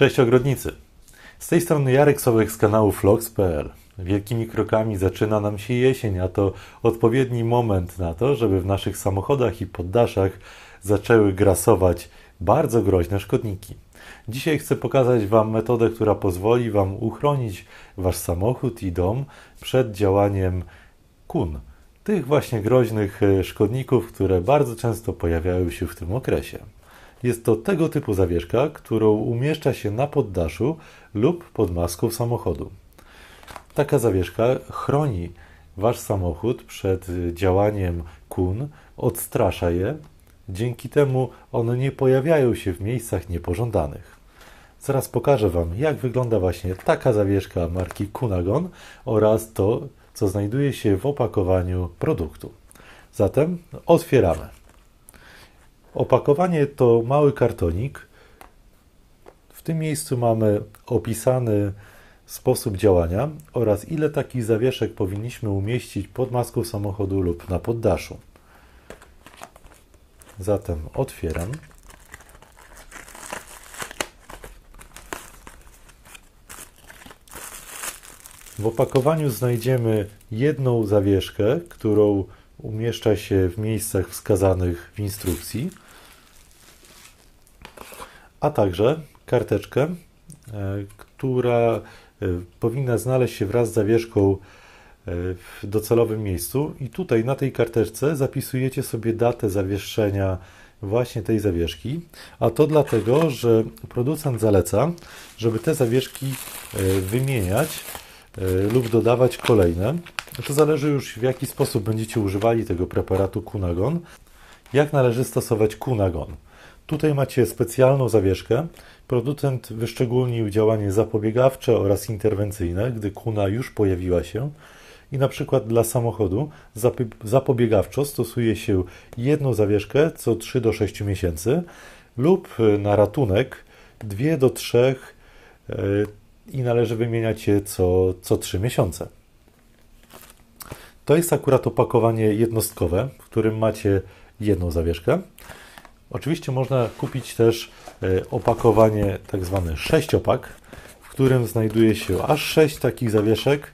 Cześć ogrodnicy. Z tej strony Jarek Sołek z kanału Vlogs.pl. Wielkimi krokami zaczyna nam się jesień, a to odpowiedni moment na to, żeby w naszych samochodach i poddaszach zaczęły grasować bardzo groźne szkodniki. Dzisiaj chcę pokazać Wam metodę, która pozwoli Wam uchronić Wasz samochód i dom przed działaniem kun. Tych właśnie groźnych e, szkodników, które bardzo często pojawiają się w tym okresie. Jest to tego typu zawieszka, którą umieszcza się na poddaszu lub pod maską samochodu. Taka zawieszka chroni Wasz samochód przed działaniem kun, odstrasza je, dzięki temu one nie pojawiają się w miejscach niepożądanych. Zaraz pokażę Wam, jak wygląda właśnie taka zawieszka marki Kunagon oraz to, co znajduje się w opakowaniu produktu. Zatem otwieramy. Opakowanie to mały kartonik. W tym miejscu mamy opisany sposób działania oraz ile takich zawieszek powinniśmy umieścić pod maską samochodu lub na poddaszu. Zatem otwieram. W opakowaniu znajdziemy jedną zawieszkę, którą umieszcza się w miejscach wskazanych w instrukcji, a także karteczkę, e, która e, powinna znaleźć się wraz z zawieszką e, w docelowym miejscu. I tutaj na tej karteczce zapisujecie sobie datę zawieszenia właśnie tej zawieszki, a to dlatego, że producent zaleca, żeby te zawieszki wymieniać lub dodawać kolejne. To zależy już w jaki sposób będziecie używali tego preparatu Kunagon. Jak należy stosować Kunagon? Tutaj macie specjalną zawieszkę. Producent wyszczególnił działanie zapobiegawcze oraz interwencyjne, gdy kuna już pojawiła się. I na przykład dla samochodu zapobiegawczo stosuje się jedną zawieszkę co 3 do 6 miesięcy lub na ratunek 2 do 3 e, i należy wymieniać je co, co 3 miesiące. To jest akurat opakowanie jednostkowe, w którym macie jedną zawieszkę. Oczywiście można kupić też e, opakowanie tak zwany sześciopak, w którym znajduje się aż sześć takich zawieszek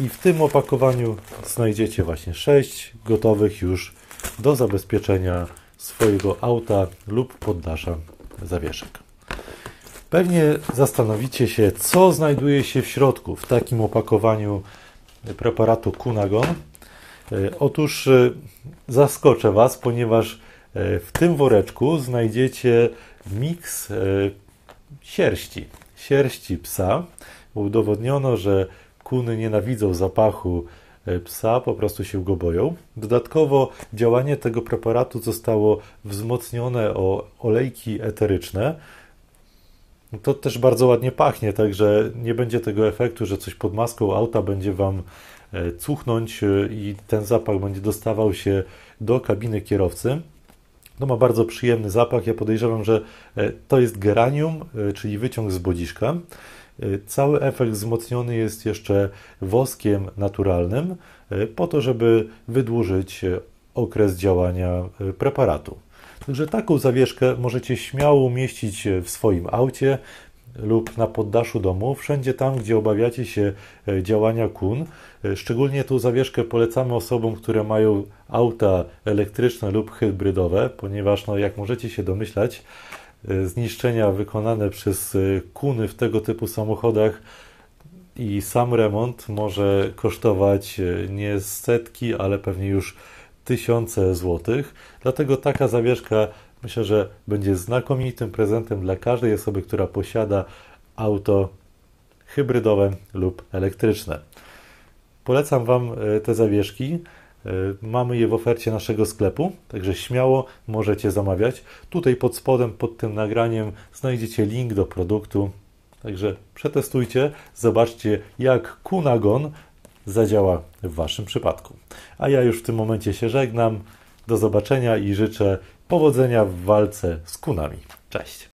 i w tym opakowaniu znajdziecie właśnie sześć gotowych już do zabezpieczenia swojego auta lub poddasza zawieszek. Pewnie zastanowicie się, co znajduje się w środku w takim opakowaniu preparatu Kunagon. E, otóż e, zaskoczę Was, ponieważ e, w tym woreczku znajdziecie miks sierści, sierści psa. Udowodniono, że kuny nienawidzą zapachu psa, po prostu się go boją. Dodatkowo działanie tego preparatu zostało wzmocnione o olejki eteryczne, to też bardzo ładnie pachnie, także nie będzie tego efektu, że coś pod maską auta będzie Wam e, cuchnąć e, i ten zapach będzie dostawał się do kabiny kierowcy. To ma bardzo przyjemny zapach. Ja podejrzewam, że e, to jest geranium, czyli wyciąg z bodziszka. Cały efekt wzmocniony jest jeszcze woskiem naturalnym, po to, żeby wydłużyć okres działania preparatu. Także taką zawieszkę możecie śmiało umieścić w swoim aucie lub na poddaszu domu, wszędzie tam, gdzie obawiacie się e, działania kun. E, szczególnie tą zawieszkę polecamy osobom, które mają auta elektryczne lub hybrydowe, ponieważ, no, jak możecie się domyślać, e, zniszczenia wykonane przez kuny w tego typu samochodach i sam remont może kosztować nie setki, ale pewnie już tysiące złotych. Dlatego taka zawieszka myślę, że będzie znakomitym prezentem dla każdej osoby, która posiada auto hybrydowe lub elektryczne. Polecam Wam e, te zawieszki. E, mamy je w ofercie naszego sklepu, także śmiało możecie zamawiać. Tutaj pod spodem, pod tym nagraniem znajdziecie link do produktu. Także przetestujcie, zobaczcie jak Kunagon zadziała w Waszym przypadku. A ja już w tym momencie się żegnam. Do zobaczenia i życzę powodzenia w walce z kunami. Cześć!